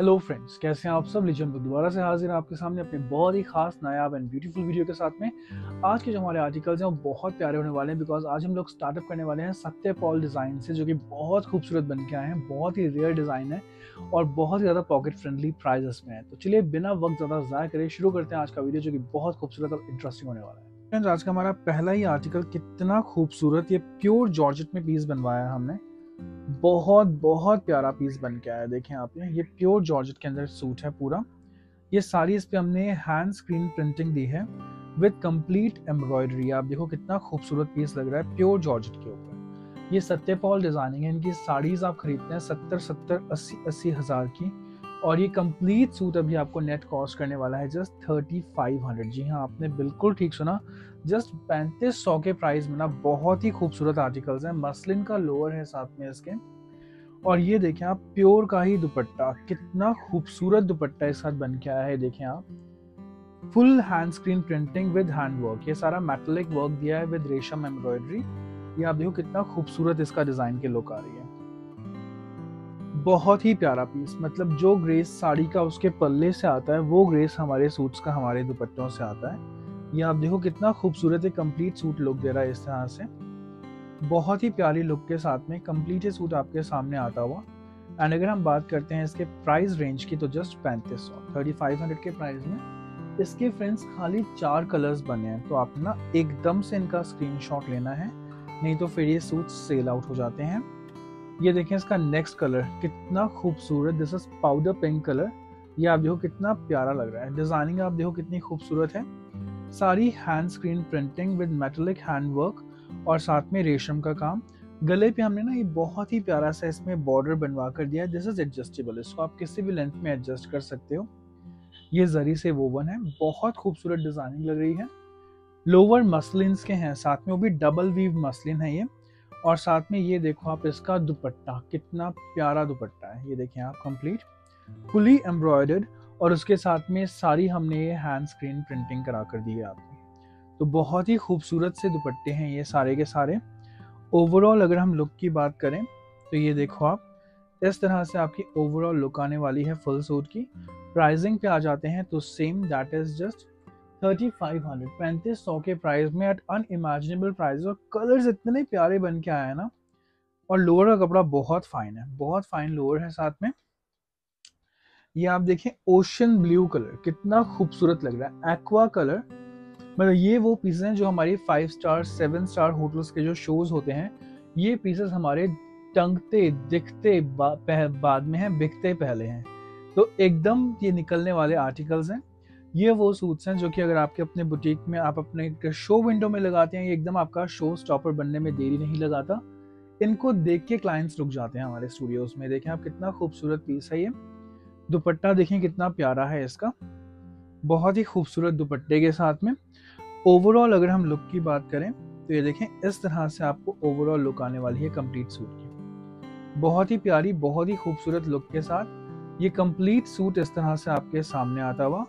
Hello friends कैसे हैं आप सब? लिजन बुक दोबारा से हाजिर हैं आपके सामने अपने बहुत ही खास, नायाब एंड ब्यूटीफुल वीडियो के साथ में। आज के जो हमारे आर्टिकल्स हैं, वो बहुत प्यारे होने वाले हैं बिकॉज़ आज हम लोग स्टार्टअप करने वाले हैं सत्य पॉल डिज़ाइन से, जो कि बहुत खूबसूरत बन के आए हैं, बहुत ही रेयर डिज़ाइन है और बहुत ही ज़्यादा पॉकेट फ्रेंडली प्राइजेस में है। तो चलिए बिना वक्त ज़्यादा ज़ाय करें, शुरू करते हैं आज का वीडियो जो कि बहुत खूबसूरत और इंटरेस्टिंग होने वाला है। फ्रेंड्स आज का हमारा पहला ही आर्टिकल कितना खूबसूरत, ये प्योर जॉर्जेट में पीस बनवाया है हमने। बहुत बहुत प्यारा पीस बन के आया, देखें आप, ये प्योर जॉर्जेट के अंदर सूट है पूरा। ये सारी इस पर हमने हैंड स्क्रीन प्रिंटिंग दी है विथ कंप्लीट एम्ब्रॉयडरी आप देखो कितना खूबसूरत पीस लग रहा है प्योर जॉर्जेट के ऊपर। ये सत्यपाल डिज़ाइनिंग है, इनकी साड़ीज आप खरीदते हैं सत्तर सत्तर, अस्सी अस्सी हज़ार की। और ये कंप्लीट सूट अभी आपको नेट कॉस्ट करने वाला है जस्ट थर्टी फाइव हंड्रेड जी हाँ आपने बिल्कुल ठीक सुना। जस्ट पैंतीस सौ के प्राइस में ना बहुत ही खूबसूरत आर्टिकल्स हैं। मसलिन का लोअर है साथ में इसके। और ये देखें आप प्योर का ही दुपट्टा। कितना खूबसूरत दुपट्टा इस साथ बन के आया है, देखें आप। Full hand screen printing with hand work ये सारा मेटलिक वर्क दिया है विद रेशम एम्ब्रॉयडरी ये आप देखो कितना खूबसूरत इसका डिज़ाइन के लुक आ रही है। बहुत ही प्यारा पीस मतलब जो ग्रेस साड़ी का उसके पल्ले से आता है, वो ग्रेस हमारे सूट्स का, हमारे दुपट्टों से आता है। ये आप देखो कितना खूबसूरत है कंप्लीट सूट लुक दे रहा है इस तरह से। बहुत ही प्यारी लुक के साथ में कंप्लीट ये सूट आपके सामने आता हुआ। एंड अगर हम बात करते हैं इसके प्राइस रेंज की तो जस्ट पैंतीस सौ थर्टी फाइव हंड्रेड के प्राइस में इसके फ्रेंड्स खाली चार कलर्स बने हैं। तो आप ना एकदम से इनका स्क्रीनशॉट लेना है, नहीं तो फिर ये सूट सेल आउट हो जाते हैं। ये देखें इसका नेक्स्ट कलर कितना खूबसूरत this is powder pink colour ये आप देखो कितना प्यारा लग रहा है। डिज़ाइनिंग आप देखो कितनी खूबसूरत है। सारी hand screen printing with metallic hand work और साथ में रेशम का काम। गले पे हमने ना ये बहुत ही प्यारा सा इसमें बॉर्डर बनवा कर दिया है। दिस इज़ एडजस्टेबल इसको आप किसी भी लेंथ में एडजस्ट कर सकते हो। ये जरी से वोवन है। बहुत खूबसूरत डिज़ाइनिंग लग रही है। लोअर मसलिन के हैं, साथ में वो भी डबल वीव मसलिन है ये। और साथ में ये देखो आप इसका दुपट्टा, कितना प्यारा दुपट्टा है। ये देखें आप कंप्लीट फुली एम्ब्रॉयडर्ड और उसके साथ में सारी हमने ये हैंड स्क्रीन प्रिंटिंग करा कर दी है आपको। तो बहुत ही खूबसूरत से दुपट्टे हैं ये सारे के सारे। ओवरऑल अगर हम लुक की बात करें तो ये देखो आप, इस तरह से आपकी ओवरऑल लुक आने वाली है फुल सूट की। प्राइसिंग पे आ जाते हैं तो same that is just thirty five hundred पैंतीस सौ के प्राइस में एट अनइमेजिनेबल प्राइस और कलर्स इतने प्यारे बन के आए हैं ना। और लोअर का कपड़ा बहुत फाइन है बहुत फाइन लोअर है साथ में। ये आप देखें ओशन ब्लू कलर कितना खूबसूरत लग रहा है। एक्वा कलर मतलब ये वो पीसेस हैं जो हमारी five star seven star hotels के जो शोज़ होते हैं ये पीसेस हमारे टंगते दिखते बा, बाद में हैं बिकते पहले हैं। तो एकदम ये निकलने वाले आर्टिकल्स हैं। ये वो सूट्स हैं जो कि अगर आपके अपने बुटीक में आप अपने शो विंडो में लगाते हैं, ये एकदम आपका शो स्टॉपर बनने में देरी नहीं लगाता। इनको देख के क्लाइंट्स रुक जाते हैं हमारे स्टूडियोज में। देखें आप कितना खूबसूरत पीस है ये। दुपट्टा देखें कितना प्यारा है इसका। बहुत ही खूबसूरत दुपट्टे के साथ में। ओवरऑल अगर हम लुक की बात करें तो ये देखें इस तरह से आपको ओवरऑल लुक आने वाली है कंप्लीट सूट की। बहुत ही प्यारी, बहुत ही खूबसूरत लुक के साथ ये कंप्लीट सूट इस तरह से आपके सामने आता हुआ।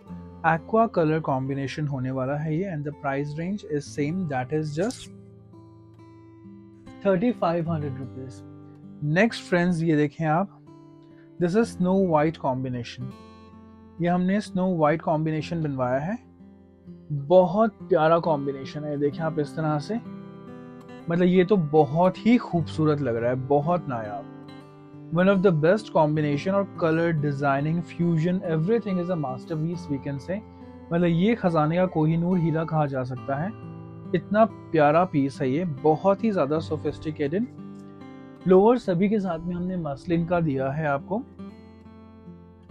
एक्वा कलर कॉम्बिनेशन होने वाला है ये and the price range is same that is just thirty five hundred rupees next friends ये देखें आप. This is snow white combination ये हमने स्नो वाइट कॉम्बिनेशन बनवाया है. बहुत प्यारा कॉम्बिनेशन है देखें आप इस तरह से. मतलब ये तो बहुत ही खूबसूरत लग रहा है, बहुत नायाब. One of the best combination और colour designing fusion everything is a masterpiece we can say मतलब ये खजाने का कोहिनूर हीरा कहा जा सकता है? इतना प्यारा पीस है ये, बहुत ही ज़्यादा सोफिस्टिकेटेड लोअर सभी के साथ में हमने मसलिन का दिया है आपको।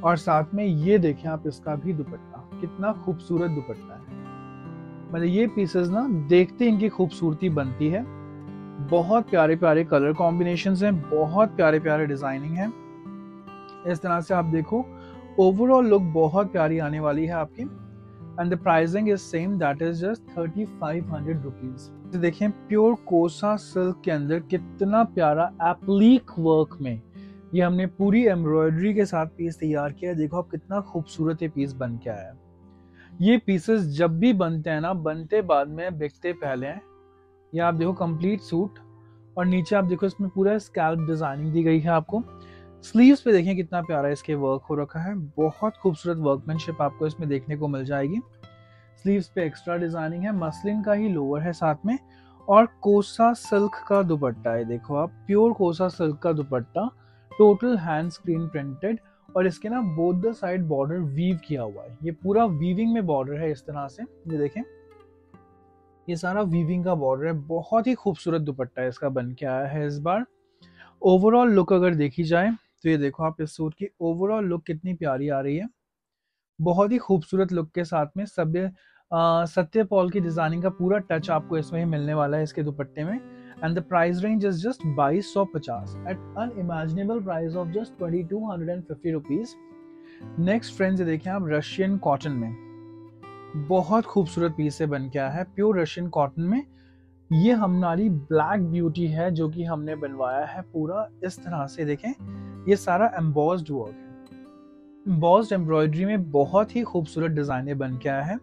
और साथ में ये देखें आप इसका भी दुपट्टा, कितना खूबसूरत दुपट्टा है। मतलब ये पीसेस ना, देखते इनकी खूबसूरती बनती है। बहुत प्यारे प्यारे कलर कॉम्बिनेशन हैं, बहुत प्यारे प्यारे डिज़ाइनिंग है। इस तरह से आप देखो ओवरऑल लुक बहुत प्यारी आने वाली है आपकी। And the pricing is same that is just thirty five hundred rupees देखें प्योर कोसा सिल्क के अंदर कितना प्यारा एप्लीक वर्क में ये हमने पूरी एम्ब्रॉयडरी के साथ पीस तैयार किया है। देखो आप कितना खूबसूरत ये पीस बन के आया ये पीसेस जब भी बनते हैं ना, बनते बाद में बिकते पहले हैं। ये आप देखो कंप्लीट सूट और नीचे आप देखो इसमें पूरा स्कैल्प डिज़ाइनिंग दी गई है आपको। स्लीव्स पे देखें कितना प्यारा इसके वर्क हो रखा है। बहुत खूबसूरत वर्कमैनशिप आपको इसमें देखने को मिल जाएगी। स्लीव्स पे एक्स्ट्रा डिज़ाइनिंग है। मसलिन का ही लोअर है साथ में। और कोसा सिल्क का दुपट्टा है। देखो आप प्योर कोसा सिल्क का dupatta. Total hand screen printed और इसके ना both the side border weave किया हुआ है। ये पूरा वीविंग में बॉर्डर है इस तरह से। ये देखें। ये सारा वीविंग का बॉर्डर है, बहुत ही खूबसूरत दुपट्टा इसका बन के आया है इस बार। ओवरऑल लुक अगर देखी जाए तो ये देखो आप इस सूट की ओवरऑल लुक कितनी प्यारी आ रही है। बहुत ही खूबसूरत लुक के साथ में सभ्य सत्य पॉल की डिज़ाइनिंग का पूरा टच आपको इसमें ही मिलने वाला है इसके दुपट्टे में। And the price range is just बाईस सौ पचास at unimaginable price of just twenty two hundred and fifty rupees next friends देखिए आप रशियन कॉटन में। बहुत खूबसूरत पीस से बन आया है प्योर रशियन कॉटन में। ये हमारी ब्लैक ब्यूटी है जो कि हमने बनवाया है पूरा। इस तरह से देखें, ये सारा एम्बोस्ड वर्क है। एम्बोस्ड एम्ब्रॉयडरी में बहुत ही खूबसूरत डिजाइने बन के आया है।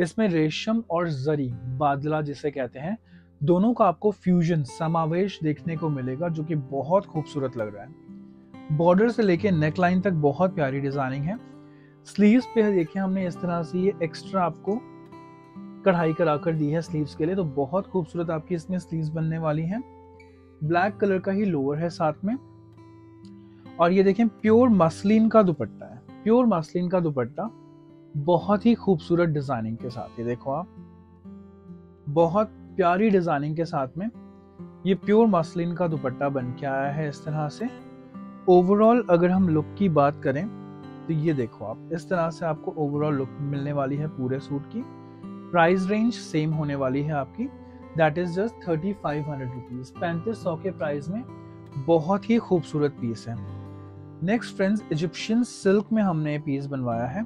इसमें रेशम और जरी, बादला जिसे कहते हैं, दोनों का आपको फ्यूजन समावेश देखने को मिलेगा, जो कि बहुत खूबसूरत लग रहा है। बॉर्डर से लेके नेक लाइन तक बहुत प्यारी डिज़ाइनिंग है। स्लीव्स पे देखिए हमने इस तरह से ये एक्स्ट्रा आपको कढ़ाई करा कर दी है स्लीव्स के लिए तो बहुत खूबसूरत आपकी इसमें स्लीव्स बनने वाली हैं। ब्लैक कलर का ही लोअर है साथ में। और ये देखें प्योर मसलिन का दुपट्टा है। प्योर मसलिन का दुपट्टा बहुत ही खूबसूरत डिज़ाइनिंग के साथ, ये देखो आप। बहुत प्यारी डिज़ाइनिंग के साथ में ये प्योर मसलिन का दुपट्टा बन के आया है इस तरह से। ओवरऑल अगर हम लुक की बात करें तो ये देखो आप, इस तरह से आपको ओवरऑल लुक मिलने वाली है पूरे सूट की। प्राइस रेंज सेम होने वाली है आपकी। That is just thirty five hundred rupees पैंतीस सौ के प्राइस में बहुत ही खूबसूरत पीस है। नेक्स्ट फ्रेंड्स इजिप्शियन सिल्क में हमने ये पीस बनवाया है।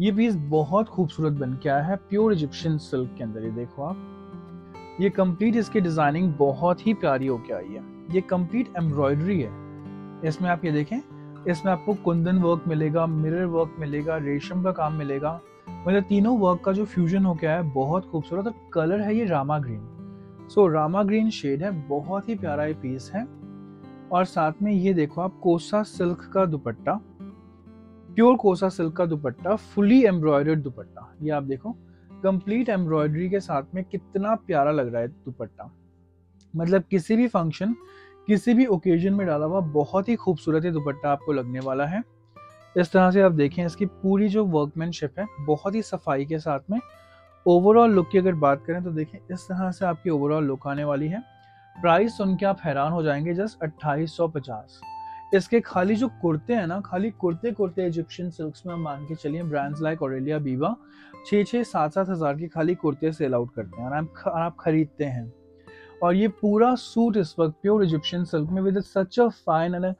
ये पीस बहुत खूबसूरत बन के आया है प्योर इजिप्शियन सिल्क के अंदर, ये देखो आप। ये कंप्लीट इसकी डिज़ाइनिंग बहुत ही प्यारी होके आई है। ये कंप्लीट एम्ब्रॉयडरी है। इसमें आप ये देखें इसमें आपको कुंदन वर्क मिलेगा मिरर वर्क मिलेगा, रेशम का काम मिलेगा। मतलब तीनों वर्क का जो फ्यूजन हो गया है, बहुत खूबसूरत और कलर है ये Rama green so Rama green shade है, बहुत ही प्यारा ये पीस है। और साथ में ये देखो आप, कोसा सिल्क का दुपट्टा प्योर कोसा सिल्क का दुपट्टा फुली एम्ब्रॉयडर्ड दुपट्टा। ये आप देखो कंप्लीट एम्ब्रॉयडरी के साथ में कितना प्यारा लग रहा है दुपट्टा। मतलब किसी भी फ़ंक्शन किसी भी ओकेजन में डाला हुआ बहुत ही खूबसूरत ही दुपट्टा आपको लगने वाला है। इस तरह से आप देखें, इसकी पूरी जो वर्कमैनशिप है, बहुत ही सफ़ाई के साथ में ओवरऑल लुक की अगर बात करें तो देखें, इस तरह से आपकी ओवरऑल लुक आने वाली है। प्राइस सुन के आप हैरान हो जाएँगे, जस्ट अट्ठाईस इसके खाली जो कुर्ते हैं ना, खाली कुर्ते कुर्ते इजिप्शियन सिल्क्स में हम मान के चलिए ब्रांड्स लाइक ऑरेलिया बीवा छः छः सात सात हज़ार के खाली कुर्ते सेल आउट करते हैं और आप खरीदते हैं। और ये पूरा सूट इस वक्त प्योर इजिप्शियन सिल्क में with such a fine and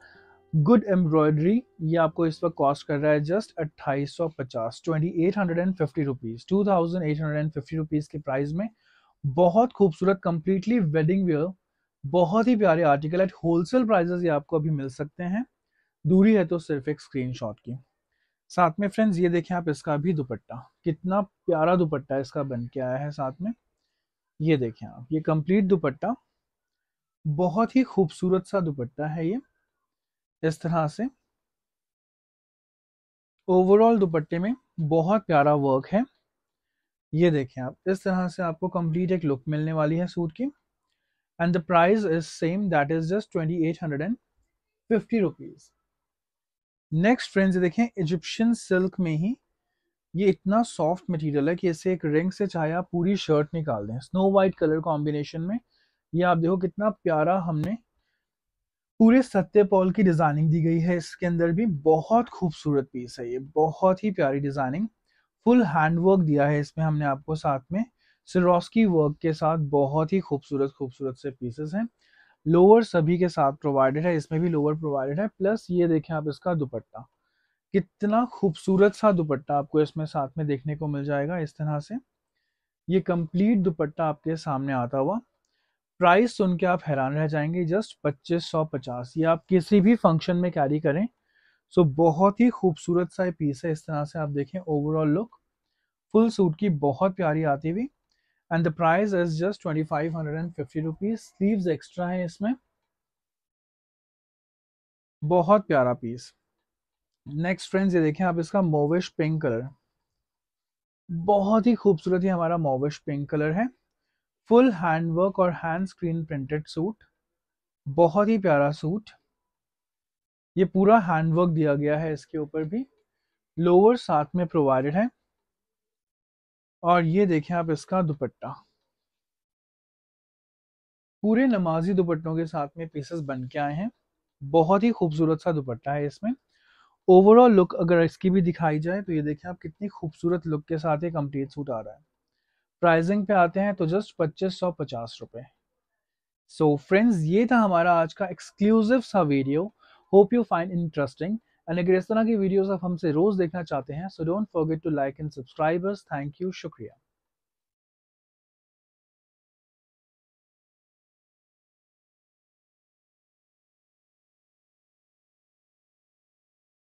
good embroidery ये आपको इस वक्त कॉस्ट कर रहा है जस्ट अट्ठाईस सौ पचास twenty eight hundred and fifty rupees two thousand eight hundred and fifty rupees के प्राइस में। बहुत खूबसूरत कंप्लीटली वेडिंग वेयर बहुत ही प्यारे आर्टिकल एट होलसेल प्राइजेस ये आपको अभी मिल सकते हैं। दूरी है तो सिर्फ़ एक स्क्रीनशॉट की। साथ में फ्रेंड्स ये देखें आप इसका भी दुपट्टा, कितना प्यारा दुपट्टा इसका बन के आया है साथ में। ये देखें आप, ये कंप्लीट दुपट्टा, बहुत ही खूबसूरत सा दुपट्टा है ये, इस तरह से। ओवरऑल दुपट्टे में बहुत प्यारा वर्क है। ये देखें आप, इस तरह से आपको कंप्लीट एक लुक मिलने वाली है सूट की। And the price is same that is just twenty eight hundred and fifty rupees next friends देखें इजिप्शियन सिल्क में ही ये इतना सॉफ्ट मटेरियल है कि इसे एक रिंग से चाहे आप पूरी शर्ट निकाल दें। स्नो वाइट कलर कॉम्बिनेशन में ये आप देखो कितना प्यारा हमने पूरे सत्य पॉल की डिज़ाइनिंग दी गई है। इसके अंदर भी बहुत खूबसूरत पीस है ये। बहुत ही प्यारी डिज़ाइनिंग फुल हैंडवर्क दिया है इसमें हमने आपको साथ में। सिरोस्की वर्क के साथ बहुत ही खूबसूरत खूबसूरत से पीसेस हैं। लोअर सभी के साथ प्रोवाइडेड है। इसमें भी लोअर प्रोवाइडेड है। प्लस ये देखें आप इसका दुपट्टा। कितना खूबसूरत सा दुपट्टा आपको इसमें साथ में देखने को मिल जाएगा इस तरह से। ये कंप्लीट दुपट्टा आपके सामने आता हुआ। प्राइस सुन के आप हैरान रह जाएँगे जस्ट पच्चीस सौ पचास। ये आप किसी भी फ़ंक्शन में कैरी करें सो बहुत ही खूबसूरत सा ये पीस है, इस तरह से आप देखें ओवरऑल लुक फुल सूट की बहुत प्यारी आती हुई। And the price is just twenty five hundred and fifty rupees sleeves extra है इसमें। बहुत प्यारा पीस नेक्स्ट फ्रेंड्स ये देखें आप इसका मोविश पिंक कलर बहुत ही खूबसूरत ही हमारा मोविश पिंक कलर है। फुल हैंडवर्क और हैंड स्क्रीन प्रिंटेड सूट बहुत ही प्यारा सूट ये पूरा हैंडवर्क दिया गया है इसके ऊपर भी। लोअर साथ में प्रोवाइडेड है। और ये देखें आप इसका दुपट्टा। पूरे नमाजी दुपट्टों के साथ में पीसेस बन के आए हैं। बहुत ही खूबसूरत सा दुपट्टा है इसमें। ओवरऑल लुक अगर इसकी भी दिखाई जाए तो ये देखें आप कितनी खूबसूरत लुक के साथ ये कंप्लीट सूट आ रहा है। प्राइसिंग पे आते हैं तो जस्ट पच्चीस सौ पचास रुपए। सो फ्रेंड्स ये था हमारा आज का एक्सक्लूसिव सा video hope you find interesting and अगर इस तरह की वीडियोस आप हमसे रोज देखना चाहते हैं so don't forget to like and subscribers thank you शुक्रिया।